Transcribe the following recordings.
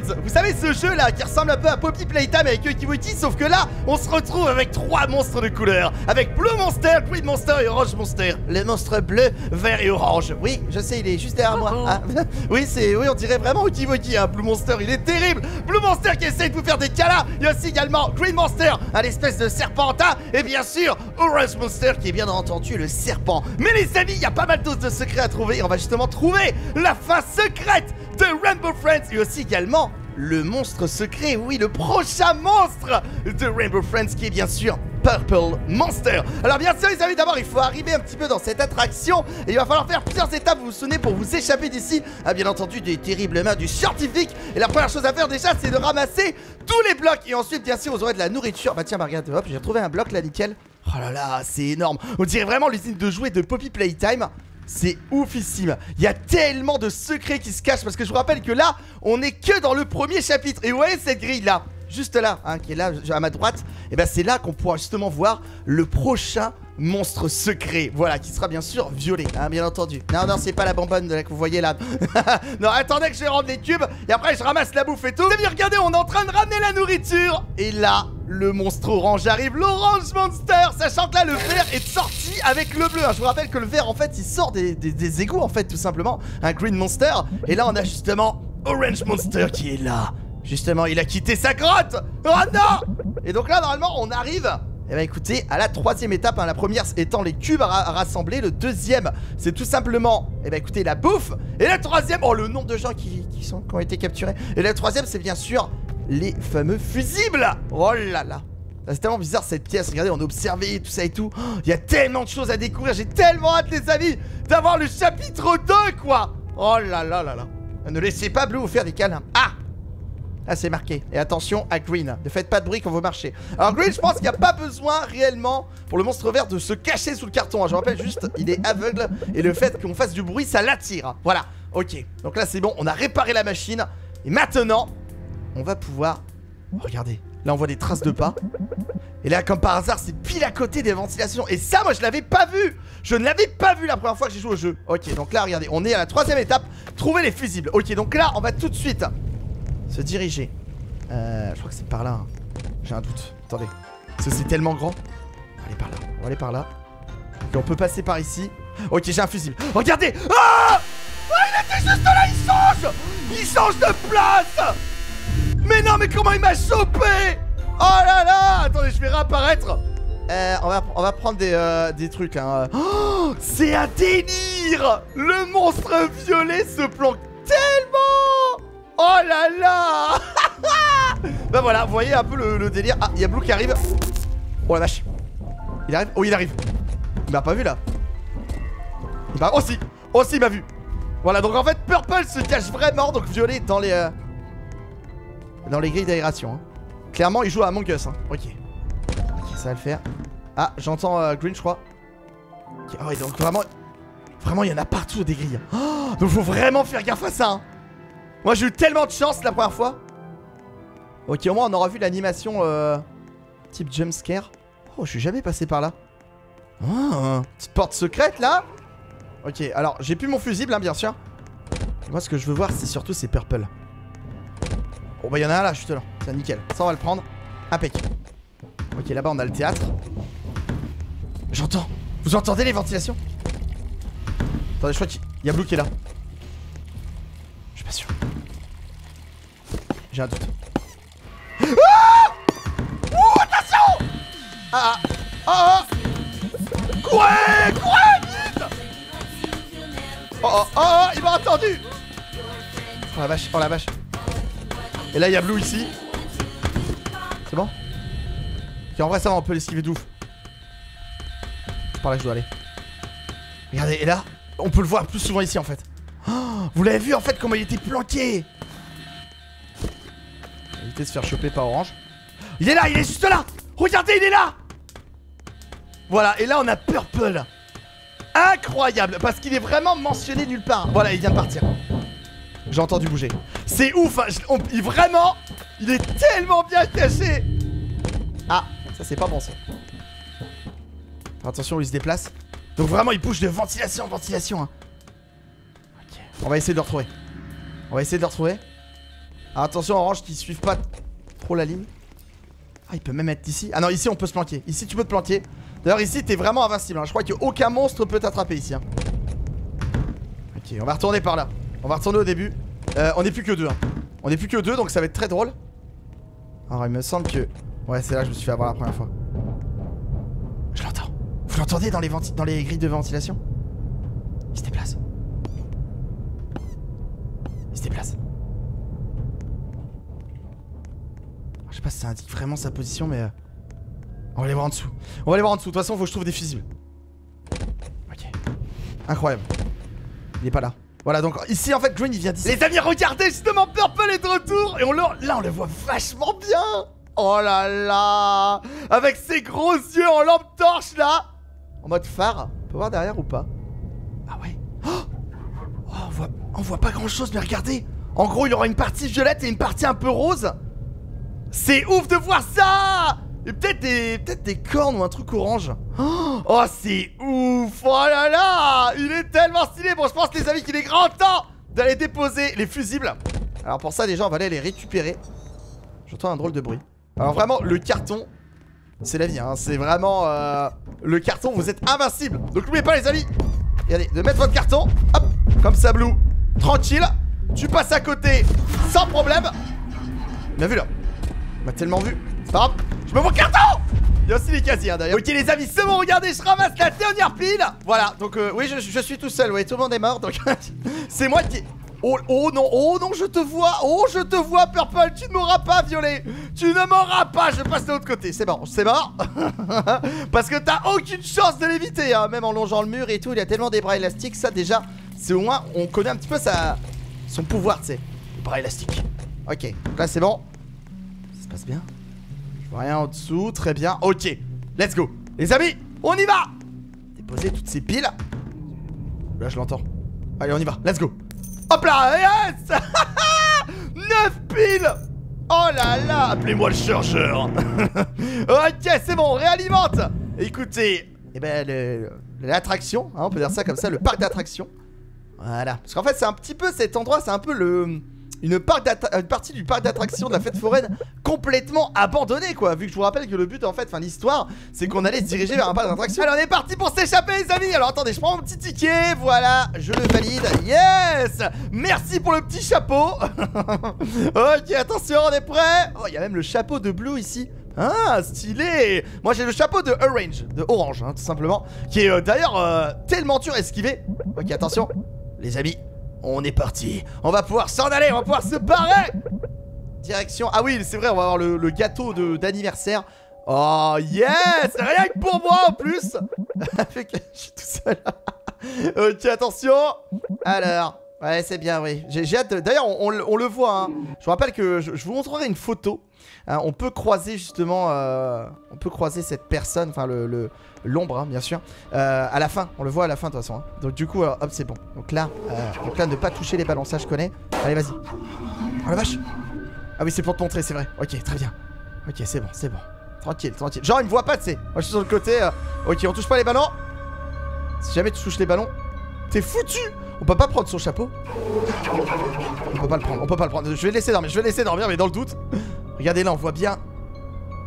Vous savez ce jeu là qui ressemble un peu à Poppy Playtime avec Ukiwiki, sauf que là, on se retrouve avec trois monstres de couleur. Avec Blue Monster, Green Monster et Orange Monster. Les monstres bleus, vert et orange. Oui, je sais, il est juste derrière moi. Ah, oui, c'est, oui, on dirait vraiment Ukiwiki, hein. Blue Monster, il est terrible. Blue Monster qui essaye de vous faire des câlins. Il y a aussi également Green Monster, un espèce de serpentin. Et bien sûr, Orange Monster qui est bien entendu le serpent. Mais les amis, il y a pas mal d'autres de secrets à trouver. Et on va justement trouver la fin secrète de Rainbow Friends et aussi également le monstre secret, oui, le prochain monstre de Rainbow Friends qui est bien sûr Purple Monster. Alors bien sûr les amis, d'abord il faut arriver un petit peu dans cette attraction et il va falloir faire plusieurs étapes, vous vous souvenez, pour vous échapper d'ici. Ah bien entendu des terribles mains du scientifique. Et la première chose à faire déjà c'est de ramasser tous les blocs et ensuite bien sûr vous aurez de la nourriture. Bah tiens, bah regarde, hop, j'ai retrouvé un bloc là, nickel. Oh là là, c'est énorme. On dirait vraiment l'usine de jouets de Poppy Playtime. C'est oufissime. Il y a tellement de secrets qui se cachent parce que je vous rappelle que là, on est que dans le premier chapitre. Et vous voyez cette grille là Juste là, hein, qui est là à ma droite, et ben c'est là qu'on pourra justement voir le prochain monstre secret. Voilà, qui sera bien sûr violet, hein, bien entendu. Non, non, c'est pas la bonbonne de la que vous voyez là. non, attendez que je rentre les cubes et après je ramasse la bouffe et tout. Vous avez regardez, on est en train de ramener la nourriture. Et là, le monstre orange arrive, l'orange monster, sachant que là le vert est sorti avec le bleu. Hein. Je vous rappelle que le vert en fait il sort des, des égouts en fait tout simplement, un green monster. Et là on a justement orange monster qui est là. Justement, il a quitté sa grotte Oh non Et donc là, normalement, on arrive eh bien écoutez, à la troisième étape, hein, la première étant les cubes à, rassembler, le deuxième c'est tout simplement, eh bien écoutez, la bouffe, et la troisième, oh le nombre de gens qui, ont été capturés, et la troisième c'est bien sûr les fameux fusibles. Oh là là. C'est tellement bizarre cette pièce, regardez, on a observé tout ça et tout. Il y a tellement de choses à découvrir, j'ai tellement hâte les amis d'avoir le chapitre 2 quoi. Oh là là là là. Ne laissez pas Blue vous faire des câlins. Ah ah c'est marqué. Et attention à Green. Ne faites pas de bruit quand vous marchez. Alors Green, je pense qu'il n'y a pas besoin réellement pour le monstre vert de se cacher sous le carton. Hein. Je rappelle juste, il est aveugle et le fait qu'on fasse du bruit, ça l'attire. Voilà. Ok. Donc là c'est bon, on a réparé la machine. Et maintenant, on va pouvoir... Regardez, là on voit des traces de pas. Et là comme par hasard, c'est pile à côté des ventilations. Et ça, moi je l'avais pas vu. Je ne l'avais pas vu la première fois que j'ai joué au jeu. Ok, donc là regardez, on est à la troisième étape. Trouver les fusibles. Ok, donc là on va tout de suite se diriger. Euh, je crois que c'est par là. Hein. J'ai un doute. Attendez. Parce que c'est tellement grand. On va aller par là. On va aller par là. Et on peut passer par ici. Ok, j'ai un fusible. Regardez Ah Oh, il était juste là, il change Il change de place Mais non, mais comment il m'a chopé? Oh là là Attendez, je vais réapparaître. Euh, on, va, on va prendre des, euh, des trucs. Hein. Oh, c'est un délire Le monstre violet se planque tellement Oh là là Bah voilà, vous voyez un peu le, délire. Ah, il y a Blue qui arrive. Oh la vache. Il arrive Oh, il arrive. Il m'a pas vu là. Il m'a. Oh si Oh il m'a vu. Voilà, donc en fait, Purple se cache vraiment, donc violet dans les. Euh, dans les grilles d'aération. Hein. Clairement, il joue à Among Us. Hein. Ok. Ok, ça va le faire. Ah, j'entends euh, Green, je crois. Ok, oh, donc vraiment. Vraiment, il y en a partout des grilles. Oh, donc faut vraiment faire gaffe à ça. Hein. Moi j'ai eu tellement de chance la première fois. Ok au moins on aura vu l'animation euh, Type jumpscare Oh je suis jamais passé par là. Oh, Petite porte secrète là. Ok alors j'ai plus mon fusible hein, bien sûr. Moi ce que je veux voir c'est surtout ces purple Oh bah y'en a un là juste là. C'est nickel. Ça on va le prendre. Impec. Ok là-bas on a le théâtre. J'entends. Vous entendez les ventilations? Attendez je crois qu'il y a Blue qui est là. Je suis pas sûr j'ai un doute. Ah Ouh, attention Ah ah Ah ah Courez Courez vite Oh oh oh Il m'a entendu Oh la vache, oh la vache. Et là, il y a Blue ici. C'est bon? En vrai, ça va, on peut l'esquiver de ouf. Par là je dois aller. Regardez, et là, on peut le voir plus souvent ici en fait. Oh, vous l'avez vu en fait comment il était planqué? De se faire choper par Orange. Il est là, il est juste là Regardez, il est là Voilà, et là on a Purple. Incroyable, parce qu'il est vraiment mentionné nulle part. Voilà, il vient de partir. J'ai entendu bouger. C'est ouf, hein, il, vraiment, il est tellement bien caché. Ah, ça c'est pas bon ça. Attention, il se déplace. Donc vraiment, il bouge de ventilation en ventilation. Hein. On va essayer de le retrouver. On va essayer de le retrouver. Attention, orange qui suivent pas trop la ligne. Ah, il peut même être ici. Ah non, ici, on peut se planquer. Ici, tu peux te planquer. D'ailleurs, ici, t'es vraiment invincible. hein. Je crois qu'aucun monstre peut t'attraper ici. hein. Ok, on va retourner par là. On va retourner au début. Euh, on est plus que deux. hein. On est plus que deux, donc ça va être très drôle. Alors, il me semble que. Ouais, c'est là que je me suis fait avoir la première fois. Je l'entends. Vous l'entendez dans les, dans les grilles de ventilation? Il se déplace. Il se déplace. Sais pas si ça indique vraiment sa position, mais. euh, On va aller voir en dessous. On va aller voir en dessous. De toute façon, faut que je trouve des fusibles. Ok. Incroyable. Il est pas là. Voilà, donc ici en fait, Green il vient d'ici. Les amis, regardez justement, Purple est de retour et on le... là on le voit vachement bien. Oh là là Avec ses gros yeux en lampe torche là En mode phare. On peut voir derrière ou pas? Ah ouais Oh, Oh, on, voit... on voit pas grand chose, mais regardez En gros, il aura une partie violette et une partie un peu rose. C'est ouf de voir ça Et peut-être des... cornes ou un truc orange. Oh, oh, c'est ouf Oh là là Il est tellement stylé Bon, je pense les amis qu'il est grand temps d'aller déposer les fusibles. Alors pour ça, déjà, on va aller les récupérer. J'entends un drôle de bruit. Alors vraiment, le carton, c'est la vie, hein. C'est vraiment... euh, le carton, vous êtes invincible. Donc n'oubliez pas les amis, regardez, de mettre votre carton, hop, comme ça, Blue, tranquille. Tu passes à côté, sans problème. Bien vu là. M'a tellement vu. Je me mon carton Il y a aussi les casiers hein, d'ailleurs. Ok les amis, c'est bon, regardez, je ramasse la dernière pile. Voilà, donc euh, oui, je, suis tout seul, oui, tout le monde est mort, donc c'est moi qui... Oh, oh non, oh non, je te vois, oh je te vois Purple, tu ne m'auras pas violet, tu ne m'auras pas, je passe de l'autre côté, c'est bon, c'est mort, parce que t'as aucune chance de l'éviter, hein. même en longeant le mur et tout, il y a tellement des bras élastiques, ça déjà, c'est au moins, on connaît un petit peu sa, son pouvoir, tu sais, les bras élastiques. Ok, là c'est bon, bien, je vois rien en dessous, très bien, ok, let's go, les amis, on y va. Déposer toutes ces piles, là je l'entends, allez on y va, let's go. Hop là, yes. 9 piles. Oh là là. Appelez-moi le chargeur Ok, c'est bon, on réalimente. Écoutez, eh ben, l'attraction, hein, on peut dire ça comme ça, le parc d'attractions. Voilà. Parce qu'en fait, c'est un petit peu cet endroit, c'est un peu le... Une, partie du parc d'attractions de la fête foraine complètement abandonnée quoi. Vu que je vous rappelle que le but en fait, enfin l'histoire C'est qu'on allait se diriger vers un parc d'attractions. Alors on est parti pour s'échapper les amis. Alors attendez, je prends mon petit ticket, voilà, je le valide. Yes! Merci pour le petit chapeau. Ok, attention, on est prêt. Oh, il y a même le chapeau de Blue ici. Ah, stylé. Moi j'ai le chapeau de Orange, de Orange, hein, tout simplement Qui est euh, d'ailleurs euh, tellement dur à esquiver. Ok, attention Les amis, on est parti On va pouvoir s'en aller, on va pouvoir se barrer Direction... Ah oui, c'est vrai, on va avoir le, gâteau d'anniversaire Oh yes Rien que pour moi en plus Avec... Je suis tout seul Ok, attention Alors... Ouais, c'est bien, oui. J'ai hâte. D'ailleurs, on, le- voit, hein. Je vous rappelle que je vous montrerai une photo. Hein, on peut croiser justement... euh, on peut croiser cette personne, enfin le... L'ombre, hein, bien sûr. Euh, à la fin, on le voit à la fin de toute façon. hein. Donc du coup, euh, hop, c'est bon. Donc là, euh, donc là, ne pas toucher les ballons, ça je connais. Allez, vas-y. Oh la vache Ah oui, c'est pour te montrer, c'est vrai. Ok, très bien. Ok, c'est bon, c'est bon. Tranquille, tranquille. Genre, il me voit pas, tu sais. Moi, je suis sur le côté. euh, Ok, on touche pas les ballons. Si jamais tu touches les ballons, t'es foutu On peut pas prendre son chapeau On peut pas le prendre, on peut pas le prendre. Je vais le laisser dormir, je vais le laisser dormir, mais dans le doute. Regardez là, on voit bien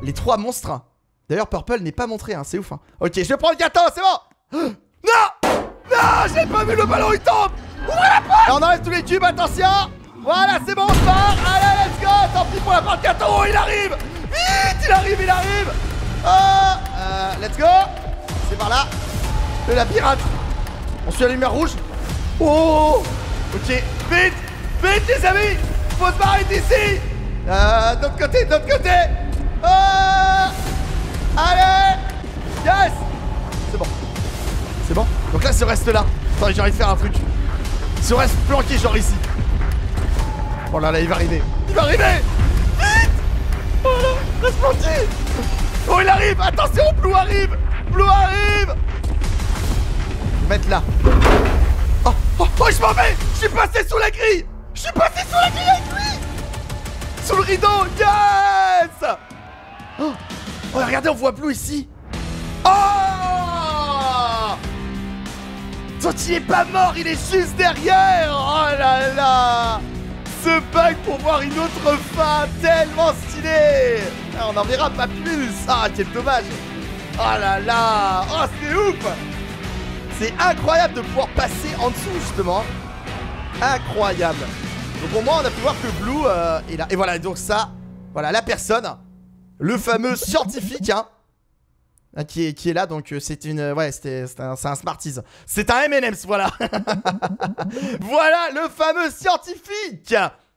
les trois monstres. D'ailleurs, Purple n'est pas montré, hein, c'est ouf. Hein. Ok, je vais prendre le gâteau, c'est bon. Non! Non, j'ai pas vu le ballon, il tombe! Ouvrez la porte! On enlève tous les tubes, attention! Voilà, c'est bon, on barre Allez, let's go Tant pis pour la porte gâteau, oh, il arrive! Vite, il arrive, il arrive! Oh euh, Let's go! C'est par là. Le labyrinthe On suit la lumière rouge. Oh. Ok, vite Vite, les amis. Faut se barrer d'ici Euh, d'autre côté, d'autre côté. Oh Allez. Yes. C'est bon. C'est bon. Donc là, on reste là. Attendez, j'ai envie de faire un truc. On reste planqué, genre ici. Oh là là, il va arriver. Il va arriver. Vite. Oh là, reste planqué. Oh, il arrive. Attention, Blue arrive. Blue arrive. Je mettre là. Oh, oh, oh, je m'en vais. Je suis passé sous la grille. Je suis passé sous la grille avec lui Sous le rideau. Yes! Oh Oh, regardez, on voit Blue ici. Oh! Quand il est pas mort, il est juste derrière. Oh là là! Ce bug pour voir une autre fin tellement stylé. Ah, On en verra pas plus. Ah, quel dommage. Oh là là. Oh, c'est ouf. C'est incroyable de pouvoir passer en dessous, justement. Incroyable Donc au moins, on a pu voir que Blue euh, est là. Et voilà, donc ça, voilà, la personne, le fameux scientifique, hein, hein qui est, là, donc euh, c'est une... Ouais, c'est un, un Smarties. C'est un M&M's, voilà Voilà le fameux scientifique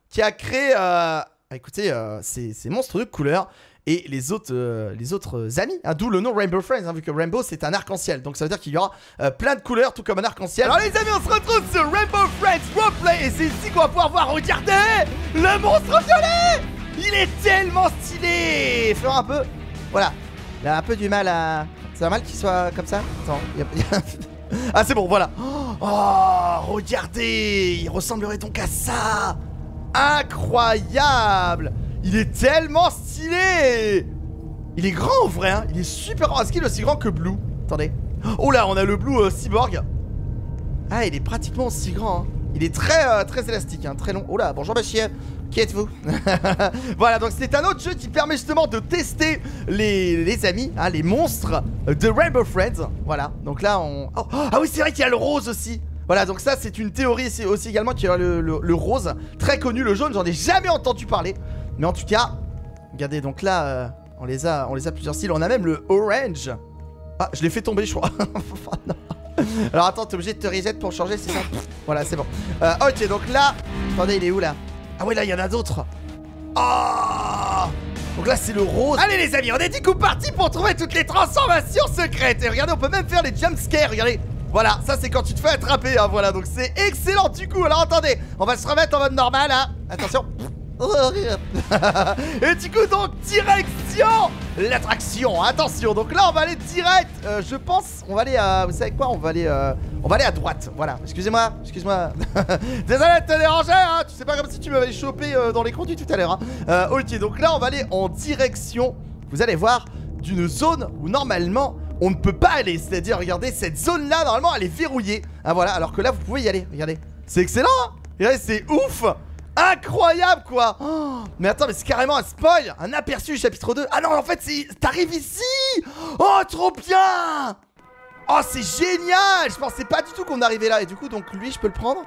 qui a créé, euh, écoutez, euh, ces, monstres de couleurs et les autres, euh, les autres amis, hein, d'où le nom Rainbow Friends, hein, vu que Rainbow c'est un arc-en-ciel, donc ça veut dire qu'il y aura plein de couleurs, tout comme un arc-en-ciel. Alors les amis, on se retrouve sur Rainbow Friends Roleplay, et c'est ici qu'on va pouvoir voir, regardez, le monstre violet! Il est tellement stylé! Fais un peu, voilà, il a un peu du mal à... C'est normal qu'il soit comme ça? Attends, y a... Ah c'est bon, voilà. Oh, regardez Il ressemblerait donc à ça. Incroyable Il est tellement stylé Il est grand en vrai, hein Il est super grand. Est-ce qu'il est aussi grand que Blue? Attendez. Oh là, on a le Blue euh, Cyborg. Ah, il est pratiquement aussi grand. Hein. Il est très, euh, très élastique, hein, très long. Oh là, bonjour chienne. Qui êtes-vous? Voilà, donc c'est un autre jeu qui permet justement de tester les, les amis, hein, les monstres de Rainbow Friends. Voilà, donc là on... Oh, ah oui, c'est vrai qu'il y a le rose aussi. Voilà, donc ça, c'est une théorie aussi également qu'il y a le, rose, très connu, le jaune, j'en ai jamais entendu parler. Mais en tout cas, regardez, donc là, euh, on, les a, on les a plusieurs styles. On a même le orange. Ah, je l'ai fait tomber, je crois. Alors attends, t'es obligé de te reset pour changer, c'est ça Voilà, c'est bon. Euh, ok, donc là, attendez, il est où là Ah ouais, là, il y en a d'autres. Oh donc là c'est le rose Allez les amis on est du coup parti pour trouver toutes les transformations secrètes Et regardez on peut même faire les jumpscares Regardez voilà, ça c'est quand tu te fais attraper, hein, voilà, donc c'est excellent du coup. Alors attendez, on va se remettre en mode normal, hein. Attention. Et du coup donc direction l'attraction Attention donc là on va aller direct euh, Je pense on va aller à Vous savez quoi on va aller euh, On va aller à droite Voilà excusez-moi Excuse-moi Désolé de te déranger hein Tu sais pas comme si tu m'avais chopé euh, dans les conduits tout à l'heure hein. Ok donc là on va aller en direction Vous allez voir d'une zone où normalement on ne peut pas aller. C'est-à-dire, regardez, cette zone-là, normalement, elle est verrouillée. Ah, voilà, alors que là, vous pouvez y aller. Regardez. C'est excellent, hein Regardez, c'est ouf Incroyable, quoi. Oh, Mais attends, mais c'est carrément un spoil Un aperçu du chapitre 2. Ah non, en fait, t'arrives ici. Oh, trop bien. Oh, c'est génial. Je pensais pas du tout qu'on arrivait là. Et du coup, donc, lui, je peux le prendre.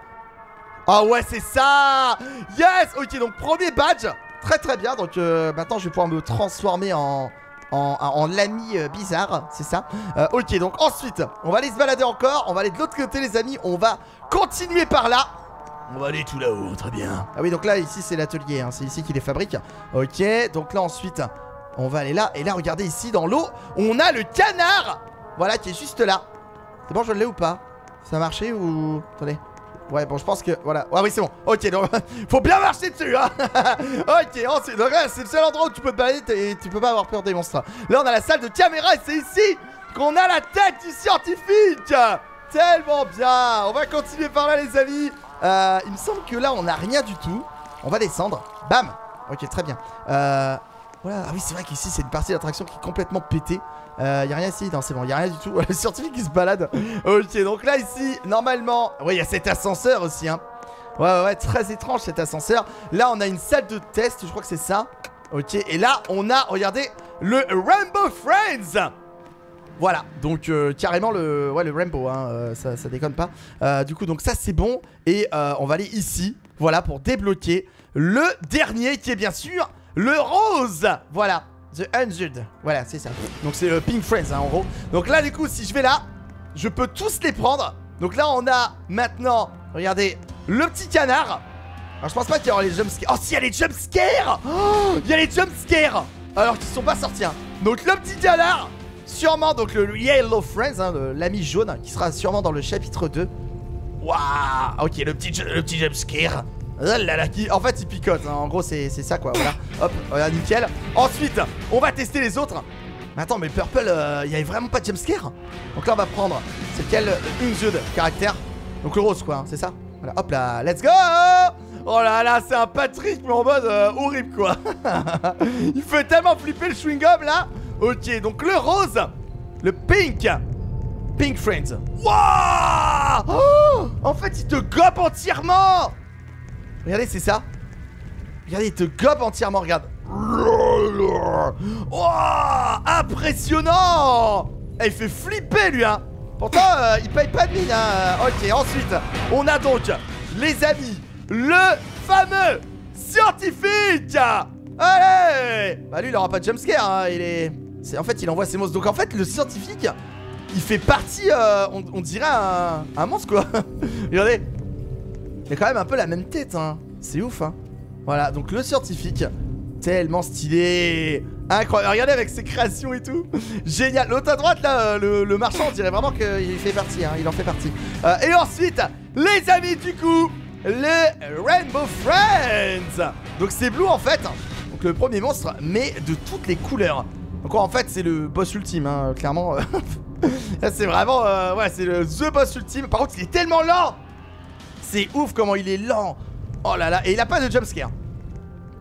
Ah ouais, c'est ça. Yes. Ok, donc, premier badge. Très très bien, donc euh, maintenant je vais pouvoir me transformer en, en, l'ami euh, bizarre, c'est ça. Euh, Ok, donc ensuite, on va aller se balader encore, on va aller de l'autre côté les amis, on va continuer par là. On va aller tout là-haut, très bien. Ah oui, donc là, ici, c'est l'atelier, hein, c'est ici qu'il les fabrique. Ok, donc là, ensuite, on va aller là. Et là, regardez, ici, dans l'eau, on a le canard Voilà, qui est juste là. C'est bon, je l'ai ou pas? Ça a marché ou... Attendez. Ouais, bon, je pense que. Voilà. Ah oui, c'est bon. Ok, donc. faut bien marcher dessus, hein. ok. Donc là, c'est le seul endroit où tu peux te balader et tu peux pas avoir peur des monstres. Là, on a la salle de caméra et c'est ici qu'on a la tête du scientifique. Tellement bien. On va continuer par là, les amis. Euh, il me semble que là, on a rien du tout. On va descendre. Bam. Ok, très bien. Euh. Voilà. Ah oui, c'est vrai qu'ici, c'est une partie d'attraction qui est complètement pétée. Euh, y a rien ici Non, c'est bon, y a rien du tout. Le scientifique qui se balade. ok, donc là, ici, normalement. Oui, il y a cet ascenseur aussi, hein. Ouais, ouais, ouais, très étrange cet ascenseur. Là, on a une salle de test, je crois que c'est ça. Ok, et là, on a, regardez, le Rainbow Friends. Voilà, donc euh, carrément le, ouais, le Rainbow, hein, euh, ça, déconne pas. Euh, du coup, donc ça c'est bon. Et on va aller ici, voilà, pour débloquer le dernier qui est bien sûr le rose. Voilà, The Unjured. Voilà, c'est ça. Donc c'est le Pink Friends, hein, en gros. Donc là, du coup, si je vais là, je peux tous les prendre. Donc là, on a maintenant, regardez, le petit canard. Alors, je pense pas qu'il y aura les jumpscares. Oh, si, il y a les jumpscares oh, Il y a les jumpscares Alors qu'ils sont pas sortis, hein. Donc le petit canard, sûrement, donc le Yellow Friends, hein, l'ami jaune, qui sera sûrement dans le chapitre 2. Waouh Ok, le petit, le petit jumpscare. Oh en fait, il picote. Hein. En gros, c'est ça quoi. Voilà. Hop, regarde, nickel. Ensuite, on va tester les autres. Mais attends, mais Purple, euh, il y avait vraiment pas de jumpscare Donc là, on va prendre. C'est quel Une jeu de caractère. Donc le rose, quoi, hein, c'est ça? Voilà, hop là, let's go Oh là là, c'est un Patrick, mais en mode euh, horrible, quoi. il fait tellement flipper le chewing-gum, là. Ok, donc le rose, le pink. Pink Friends. Waouh! Oh! En fait, il te gobe entièrement! Regardez, c'est ça. Regardez, il te gobe entièrement, regarde. Oh, impressionnant! Eh, Il fait flipper, lui, hein. Pourtant, euh, il paye pas de mine, hein. Ok, ensuite, on a donc, les amis, le fameux scientifique. Allez! Bah lui, il aura pas de jumpscare, hein, il est... En fait, il envoie ses monstres. Donc en fait, le scientifique, il fait partie, euh, on, dirait un, monstre, quoi. Regardez. Il a quand même un peu la même tête, hein. C'est ouf, hein. Voilà, donc le scientifique, tellement stylé. Incroyable, regardez avec ses créations et tout. Génial, l'autre à droite là, euh, le, marchand on dirait vraiment qu'il fait partie, hein, il en fait partie. Euh, Et ensuite, les amis du coup, les Rainbow Friends. Donc c'est Blue en fait, donc le premier monstre, mais de toutes les couleurs Donc en fait c'est le boss ultime, hein, clairement. C'est vraiment, euh, ouais c'est le The boss ultime. Par contre il est tellement lent. C'est ouf comment il est lent. Oh là là, et il a pas de jumpscare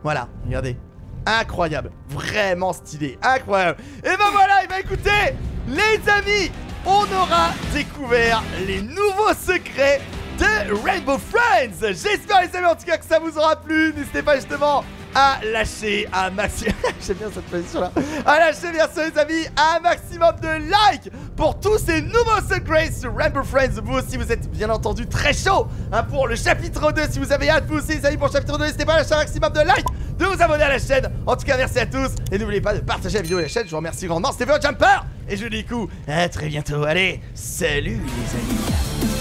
Voilà, regardez. Incroyable, vraiment stylé, incroyable. Et ben voilà, et ben écoutez, les amis, on aura découvert les nouveaux secrets de Rainbow Friends. J'espère les amis en tout cas que ça vous aura plu. N'hésitez pas justement à lâcher un maximum. J'aime bien cette position là. À lâcher bien sûr les amis un maximum de likes pour tous ces nouveaux secrets sur Rainbow Friends. Vous aussi vous êtes bien entendu très chaud hein, pour le chapitre 2. Si vous avez hâte vous aussi les amis pour le chapitre 2, n'hésitez pas à lâcher un maximum de likes, de vous abonner à la chaîne. En tout cas merci à tous et n'oubliez pas de partager la vidéo et la chaîne. Je vous remercie grandement. C'était Jumper et je vous dis coup à très bientôt. Allez, salut les amis.